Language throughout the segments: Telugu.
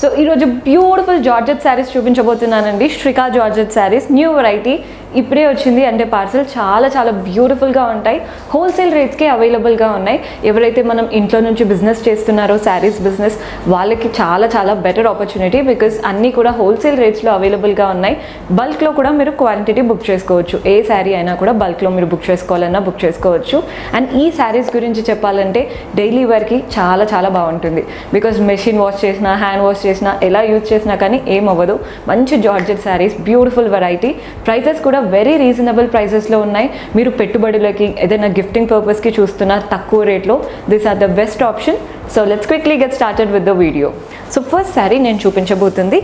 So ఈరోజు beautiful georgette saris చూపించబోతున్నానండి. Srika georgette saris new variety ఇప్పుడే వచ్చింది అంటే పార్సల్ చాలా చాలా బ్యూటిఫుల్గా ఉంటాయి. హోల్సేల్ రేట్స్కే అవైలబుల్గా ఉన్నాయి. ఎవరైతే మనం ఇంట్లో నుంచి బిజినెస్ చేస్తున్నారో శారీస్ బిజినెస్ వాళ్ళకి చాలా చాలా బెటర్ ఆపర్చునిటీ బికాస్ అన్నీ కూడా హోల్సేల్ రేట్స్లో అవైలబుల్గా ఉన్నాయి. బల్క్లో కూడా మీరు క్వాంటిటీ బుక్ చేసుకోవచ్చు. ఏ శారీ అయినా కూడా బల్క్లో మీరు బుక్ చేసుకోవాలన్నా బుక్ చేసుకోవచ్చు. అండ్ ఈ శారీస్ గురించి చెప్పాలంటే డైలీ వేర్కి చాలా చాలా బాగుంటుంది. బికాజ్ మెషిన్ వాష్ చేసిన హ్యాండ్ వాష్ చేసినా ఎలా యూజ్ చేసినా కానీ ఏం అవ్వదు మంచి georgette saris beautiful variety. Prices కూడా వెరీ రీజనబుల్ ప్రైసెస్లో ఉన్నాయి. మీరు పెట్టుబడులకి ఏదైనా గిఫ్టింగ్ పర్పస్కి చూస్తున్న తక్కువ రేట్లో this are the best option. So let's quickly get started with the video so first sari నేను చూపించబోతుంది.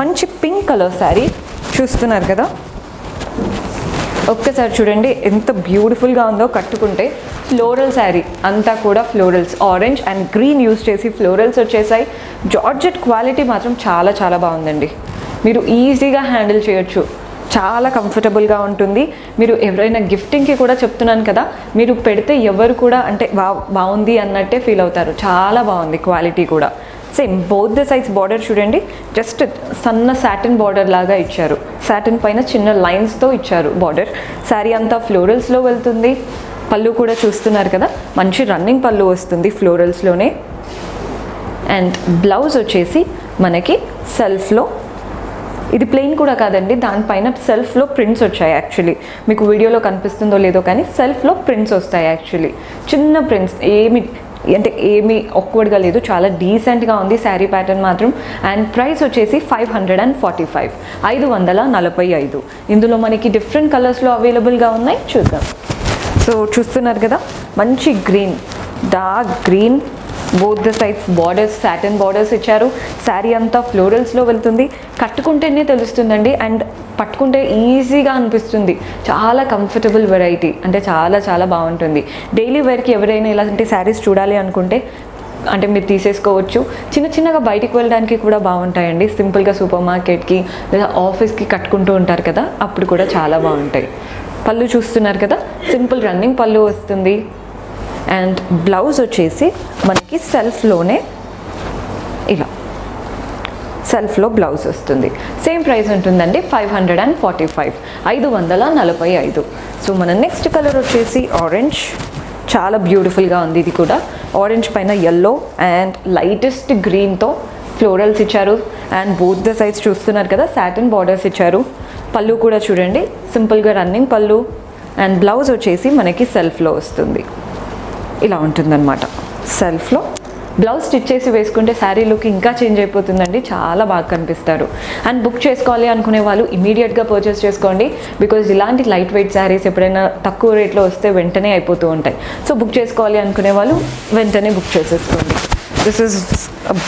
మంచి పింక్ కలర్ శారీ చూస్తున్నారు కదా? ఒక్కసారి చూడండి ఎంత బ్యూటిఫుల్గా ఉందో కట్టుకుంటే ఫ్లోరల్ శారీ అంతా కూడా florals. Orange and green use చేసి ఫ్లోరల్స్ వచ్చేసాయి. జార్జెట్ క్వాలిటీ మాత్రం చాలా చాలా బాగుందండి. మీరు ఈజీగా హ్యాండిల్ చేయొచ్చు. చాలా కంఫర్టబుల్గా ఉంటుంది. మీరు ఎవరైనా గిఫ్టింగ్కి కూడా చెప్తున్నాను కదా మీరు పెడితే ఎవరు కూడా అంటే బా బాగుంది అన్నట్టే ఫీల్ అవుతారు. చాలా బాగుంది క్వాలిటీ కూడా. Same both the sides border చూడండి. జస్ట్ సన్న సాటిన్ బార్డర్ లాగా ఇచ్చారు. సాటిన్ పైన చిన్న లైన్స్తో ఇచ్చారు బార్డర్ శారీ అంతా ఫ్లోరల్స్లో వెళ్తుంది. పళ్ళు కూడా చూస్తున్నారు కదా. మంచి రన్నింగ్ పళ్ళు వస్తుంది ఫ్లోరల్స్లోనే అండ్ బ్లౌజ్ వచ్చేసి మనకి సెల్ఫ్లో ఇది ప్లెయిన్ కూడా కాదండి. దానిపైన సెల్ఫ్లో ప్రింట్స్ వచ్చాయి యాక్చువల్లీ మీకు వీడియోలో కనిపిస్తుందో లేదో కానీ సెల్ఫ్లో ప్రింట్స్ వస్తాయి యాక్చువల్లీ చిన్న ప్రింట్స్ ఏమి అంటే ఏమి ఒక్కడిగా లేదు. చాలా డీసెంట్గా ఉంది శారీ ప్యాటర్న్ మాత్రం. అండ్ ప్రైస్ వచ్చేసి five hundred and forty five ఐదు వందల నలభై ఐదు. ఇందులో మనకి డిఫరెంట్ కలర్స్లో అవైలబుల్గా ఉన్నాయి. చూద్దాం. సో చూస్తున్నారు కదా? మంచి green dark green both the sides borders satin borders ఇచ్చారు. శారీ అంతా ఫ్లోరల్స్లో వెళ్తుంది. కట్టుకుంటేనే తెలుస్తుందండి. అండ్ పట్టుకుంటే ఈజీగా అనిపిస్తుంది. చాలా కంఫర్టబుల్ వెరైటీ. అంటే చాలా చాలా బాగుంటుంది. డైలీ వేర్కి ఎవరైనా ఇలాంటి శారీస్ చూడాలి అనుకుంటే అంటే మీరు తీసేసుకోవచ్చు. చిన్న చిన్నగా బయటికి వెళ్ళడానికి కూడా బాగుంటాయండి. సింపుల్గా సూపర్ మార్కెట్కి లేదా ఆఫీస్కి కట్టుకుంటూ ఉంటారు కదా అప్పుడు కూడా చాలా బాగుంటాయి. పళ్ళు చూస్తున్నారు కదా సింపుల్ రన్నింగ్ పళ్ళు వస్తుంది. అండ్ బ్లౌజ్ వచ్చేసి మనకి సెల్ఫ్లోనే ఇలా సెల్ఫ్లో బ్లౌజ్ వస్తుంది. సేమ్ ప్రైస్ ఉంటుందండి five hundred and forty five. ఐదు వందల నలభై ఐదు. సో మన నెక్స్ట్ కలర్ వచ్చేసి ఆరెంజ్. చాలా బ్యూటిఫుల్గా ఉంది ఇది కూడా. ఆరెంజ్ పైన ఎల్లో అండ్ లైటెస్ట్ గ్రీన్తో ఫ్లోరల్స్ ఇచ్చారు. అండ్ బోత్ ద సైజ్ చూస్తున్నారు కదా సాటిన్ బార్డర్స్ ఇచ్చారు. పళ్ళు కూడా చూడండి సింపుల్గా రన్నింగ్ పళ్ళు. అండ్ బ్లౌజ్ వచ్చేసి మనకి సెల్ఫ్లో వస్తుంది. ఇలా ఉంటుందన్నమాట. సెల్ఫ్లో బ్లౌజ్ స్టిచ్ చేసి వేసుకుంటే శారీ లుక్ ఇంకా చేంజ్ అయిపోతుందండి. చాలా బాగా కనిపిస్తారు. అండ్ బుక్ చేసుకోవాలి అనుకునే వాళ్ళు ఇమీడియట్గా పర్చేస్ చేసుకోండి. బికాజ్ ఇలాంటి లైట్ వెయిట్ శారీస్ ఎప్పుడైనా తక్కువ రేట్లో వస్తే వెంటనే అయిపోతూ ఉంటాయి. సో బుక్ చేసుకోవాలి అనుకునే వాళ్ళు వెంటనే బుక్ చేసేసుకోండి. దిస్ ఇస్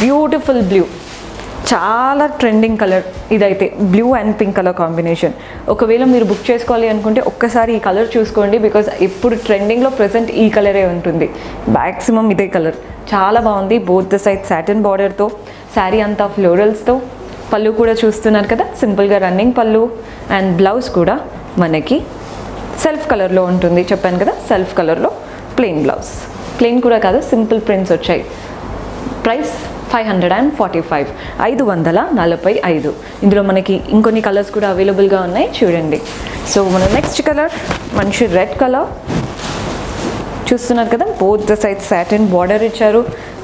బ్యూటిఫుల్ బ్లూ చాలా ట్రెండింగ్ కలర్ ఇదైతే blue and pink colour combination ఒకవేళ మీరు బుక్ చేసుకోవాలి అనుకుంటే ఒక్కసారి ఈ కలర్ చూసుకోండి బికాజ్ ఇప్పుడు ట్రెండింగ్లో ప్రజెంట్ ఈ కలరే ఉంటుంది. మ్యాక్సిమం ఇదే కలర్ చాలా బాగుంది. బోత్ ద సైడ్ సాటిన్ బార్డర్తో శారీ అంతా ఫ్లోరల్స్తో పళ్ళు కూడా చూస్తున్నారు కదా? సింపుల్గా రన్నింగ్ పళ్ళు అండ్ బ్లౌజ్ కూడా మనకి సెల్ఫ్ కలర్లో ఉంటుంది. చెప్పాను కదా? సెల్ఫ్ కలర్లో ప్లెయిన్ బ్లౌజ్ ప్లెయిన్ కూడా కాదు సింపుల్ ప్రింట్స్ వచ్చాయి. Price five hundred and forty five. ఐదు వందల నలభై ఐదు. ఇందులో మనకి ఇంకొన్ని కలర్స్ కూడా అవైలబుల్గా ఉన్నాయి. చూడండి. సో మన నెక్స్ట్ కలర్ మంచి రెడ్ కలర్ చూస్తున్నారు కదా both the side satin border ఇచ్చారు.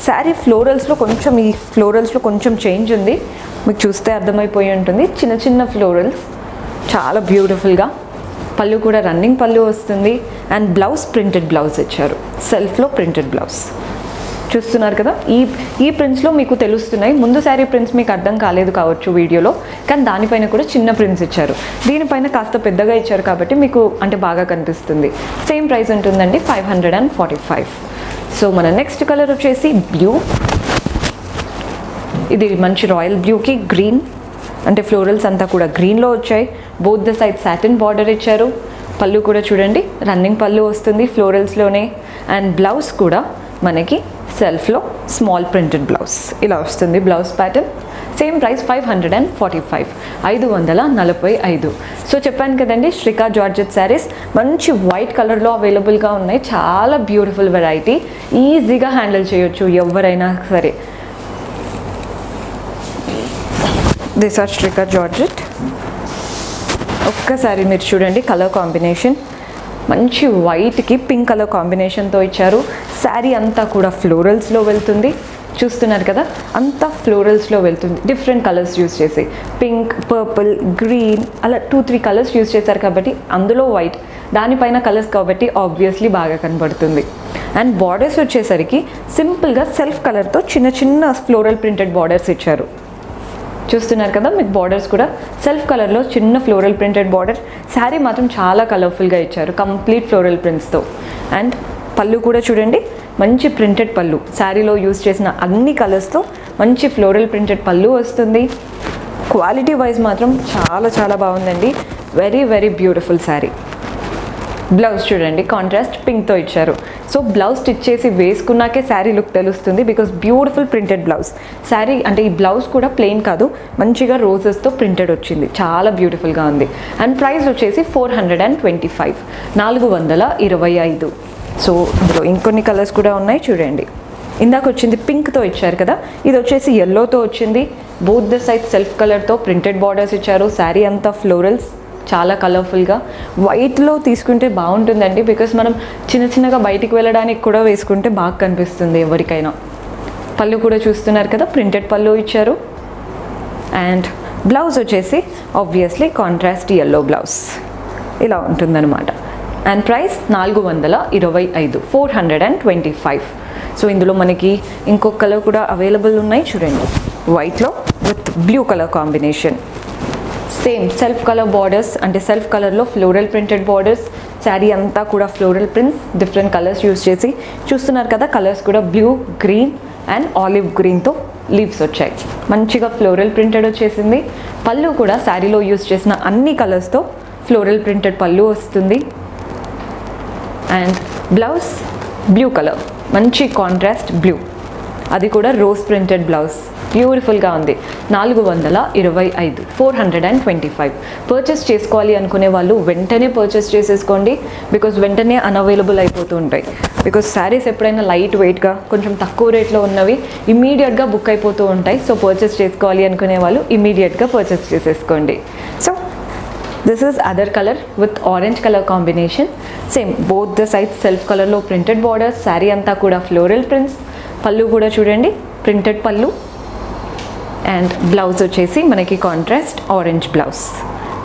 శారీ ఫ్లోరల్స్లో కొంచెం ఈ ఫ్లోరల్స్లో కొంచెం చేంజ్ ఉంది. మీకు చూస్తే అర్థమైపోయి ఉంటుంది. చిన్న చిన్న ఫ్లోరల్స్ చాలా బ్యూటిఫుల్గా పళ్ళు కూడా రన్నింగ్ పళ్ళు వస్తుంది. అండ్ బ్లౌజ్ ప్రింటెడ్ బ్లౌజ్ ఇచ్చారు. సెల్ఫ్లో ప్రింటెడ్ బ్లౌజ్ చూస్తున్నారు కదా? ఈ ఈ ప్రింట్స్లో మీకు తెలుస్తున్నాయి. ముందు శారీ ప్రింట్స్ మీకు అర్థం కాలేదు కావచ్చు వీడియోలో కానీ దానిపైన కూడా చిన్న ప్రింట్స్ ఇచ్చారు. దీనిపైన కాస్త పెద్దగా ఇచ్చారు కాబట్టి మీకు అంటే బాగా కనిపిస్తుంది. సేమ్ ప్రైస్ ఉంటుందండి five hundred and forty five so మన నెక్స్ట్ కలర్ వచ్చేసి బ్లూ ఇది మంచి రాయల్ బ్లూకి గ్రీన్ అంటే ఫ్లోరల్స్ అంతా కూడా గ్రీన్లో వచ్చాయి. Both the side satin border ఇచ్చారు. పళ్ళు కూడా చూడండి రన్నింగ్ పళ్ళు వస్తుంది ఫ్లోరల్స్లోనే అండ్ బ్లౌజ్ కూడా మనకి సెల్ఫ్లో స్మాల్ ప్రింటెడ్ బ్లౌజ్. ఇలా వస్తుంది blouse pattern. Same price five hundred and forty five. ఐదు వందల నలభై ఐదు. సో చెప్పాను కదండి శ్రీకా జార్జెట్ శారీస్. మంచి వైట్ కలర్లో అవైలబుల్గా ఉన్నాయి. చాలా బ్యూటిఫుల్ వెరైటీ ఈజీగా హ్యాండిల్ చేయొచ్చు ఎవరైనా సరే. దిస్ ఆర్ శ్రీకా జార్జెట్ ఒక్కసారి మీరు చూడండి కలర్ కాంబినేషన్ మంచి వైట్కి పింక్ కలర్ కాంబినేషన్తో ఇచ్చారు. శారీ అంతా కూడా ఫ్లోరల్స్లో వెళ్తుంది. చూస్తున్నారు కదా అంతా ఫ్లోరల్స్లో వెళ్తుంది. డిఫరెంట్ కలర్స్ యూస్ చేసి. పింక్ పర్పుల్ గ్రీన్ అలా టూ త్రీ కలర్స్ యూస్ చేశారు కాబట్టి అందులో వైట్ దానిపైన కలర్స్ కాబట్టి ఆబ్వియస్లీ బాగా కనబడుతుంది. అండ్ బార్డర్స్ వచ్చేసరికి సింపుల్గా సెల్ఫ్ కలర్తో చిన్న చిన్న ఫ్లోరల్ ప్రింటెడ్ బార్డర్స్ ఇచ్చారు. చూస్తున్నారు కదా మీకు బార్డర్స్ కూడా. సెల్ఫ్ కలర్లో చిన్న ఫ్లోరల్ ప్రింటెడ్ బార్డర్ శారీ మాత్రం చాలా కలర్ఫుల్గా ఇచ్చారు. కంప్లీట్ ఫ్లోరల్ ప్రింట్స్తో అండ్ పళ్ళు కూడా చూడండి మంచి ప్రింటెడ్ పళ్ళు. శారీలో యూజ్ చేసిన అన్ని కలర్స్తో మంచి ఫ్లోరల్ ప్రింటెడ్ పళ్ళు వస్తుంది. క్వాలిటీ వైజ్ మాత్రం చాలా చాలా బాగుందండి. Very very beautiful sari blouse చూడండి కాంట్రాస్ట్ పింక్తో ఇచ్చారు. సో బ్లౌజ్ స్టిచ్ చేసి వేసుకున్నాకే శారీ లుక్ తెలుస్తుంది because beautiful printed blouse sari అంటే ఈ బ్లౌజ్ కూడా ప్లెయిన్ కాదు మంచిగా రోజెస్తో ప్రింటెడ్ వచ్చింది. చాలా బ్యూటిఫుల్గా ఉంది. అండ్ ప్రైస్ వచ్చేసి four hundred and twenty five నాలుగు వందల ఇరవై ఐదు. సో ఇందులో ఇంకొన్ని కలర్స్ కూడా ఉన్నాయి చూడండి. ఇందాక వచ్చింది పింక్తో ఇచ్చారు కదా ఇది వచ్చేసి ఎల్లోతో వచ్చింది. బోత్ ద సైడ్ సెల్ఫ్ కలర్తో ప్రింటెడ్ బార్డర్స్ ఇచ్చారు. శారీ అంతా ఫ్లోరల్స్ చాలా కలర్ఫుల్గా వైట్లో తీసుకుంటే బాగుంటుందండి బికాస్ మనం చిన్న చిన్నగా బయటికి వెళ్ళడానికి కూడా వేసుకుంటే బాగా కనిపిస్తుంది ఎవరికైనా. పళ్ళు కూడా చూస్తున్నారు కదా ప్రింటెడ్ పళ్ళు ఇచ్చారు. అండ్ బ్లౌజ్ వచ్చేసి ఆబ్వియస్లీ కాంట్రాస్ట్ ఎల్లో బ్లౌజ్ ఇలా ఉంటుందన్నమాట. అండ్ ప్రైస్ నాలుగు వందల ఇరవై ఐదు four hundred and twenty five so ఇందులో మనకి ఇంకొక కలర్ కూడా అవైలబుల్ ఉన్నాయి చూడండి. వైట్లో with blue colour combination same self colour borders అంటే సెల్ఫ్ కలర్లో ఫ్లోరల్ ప్రింటెడ్ బార్డర్స్ శారీ అంతా కూడా floral prints different colours use చేసి చూస్తున్నారు కదా కలర్స్ కూడా బ్లూ గ్రీన్ అండ్ ఆలివ్ గ్రీన్తో లీవ్స్ వచ్చాయి. మంచిగా ఫ్లోరల్ ప్రింటెడ్ వచ్చేసింది. పళ్ళు కూడా శారీలో యూస్ చేసిన అన్ని కలర్స్తో ఫ్లోరల్ ప్రింటెడ్ పళ్ళు వస్తుంది. అండ్ బ్లౌజ్ బ్లూ కలర్ మంచి కాంట్రాస్ట్ బ్లూ అది కూడా రోజ్ ప్రింటెడ్ బ్లౌజ్ బ్యూటిఫుల్గా ఉంది. నాలుగు వందల ఇరవై ఐదు four hundred and twenty five. Purchase చేసుకోవాలి అనుకునే వాళ్ళు వెంటనే పర్చేస్ చేసేసుకోండి. బికాజ్ వెంటనే అన్అవైలబుల్ అయిపోతూ ఉంటాయి. బికాజ్ శారీస్ ఎప్పుడైనా లైట్ వెయిట్గా కొంచెం తక్కువ రేట్లో ఉన్నవి ఇమీడియట్గా బుక్ అయిపోతూ ఉంటాయి. సో పర్చేస్ చేసుకోవాలి అనుకునే వాళ్ళు ఇమీడియట్గా పర్చేస్ చేసేసుకోండి. So this is other colour with orange colour combination same both the side self కలర్లో ప్రింటెడ్ బార్డర్స్ శారీ అంతా కూడా ఫ్లోరల్ ప్రింట్స్ పళ్ళు కూడా చూడండి ప్రింటెడ్ పళ్ళు. అండ్ బ్లౌజ్ వచ్చేసి మనకి కాంట్రాస్ట్ ఆరెంజ్ బ్లౌజ్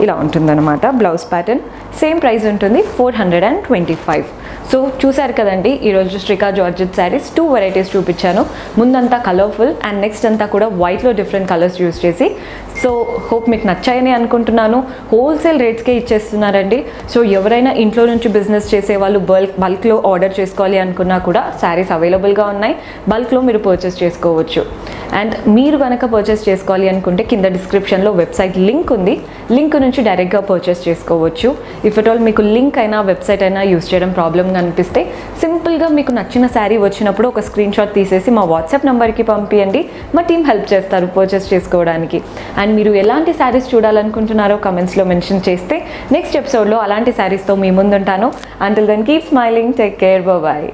ఇలా ఉంటుందన్నమాట. బ్లౌజ్ ప్యాటర్న్ సేమ్ ప్రైస్ ఉంటుంది four hundred and twenty five so చూసారు కదండి ఈరోజు Srika georgette saris. Two varieties చూపించాను. ముందంతా కలర్ఫుల్ అండ్ నెక్స్ట్ అంతా కూడా వైట్లో డిఫరెంట్ కలర్స్ యూస్ చేసి. సో హోప్ మీకు నచ్చాయని అనుకుంటున్నాను. హోల్సేల్ రేట్స్కే ఇచ్చేస్తున్నారండి. సో ఎవరైనా ఇంట్లో నుంచి బిజినెస్ చేసే వాళ్ళు బల్క్ బల్క్లో ఆర్డర్ చేసుకోవాలి అనుకున్నా కూడా శారీస్ అవైలబుల్గా ఉన్నాయి. బల్క్లో మీరు పర్చేస్ చేసుకోవచ్చు. అండ్ మీరు కనుక పర్చేస్ చేసుకోవాలి అనుకుంటే కింద డిస్క్రిప్షన్లో వెబ్సైట్ లింక్ ఉంది. లింక్ నుంచి డైరెక్ట్గా పర్చేస్ చేసుకోవచ్చు. ఇఫ్ ఎట్ ఆల్ మీకు లింక్ అయినా వెబ్సైట్ అయినా యూస్ చేయడం ప్రాబ్లమ్గా అనిపిస్తే సింపుల్గా మీకు నచ్చిన శారీ వచ్చినప్పుడు ఒక స్క్రీన్ షాట్ తీసేసి మా వాట్సాప్ నెంబర్కి పంపించండి మా టీం హెల్ప్ చేస్తారు పర్చేస్ చేసుకోవడానికి. అండ్ మీరు ఎలాంటి శారీస్ చూడాలనుకుంటున్నారో కమెంట్స్లో మెన్షన్ చేస్తే నెక్స్ట్ ఎపిసోడ్లో అలాంటి శారీస్తో మీ ముందుంటాను. Until then keep smiling take care bye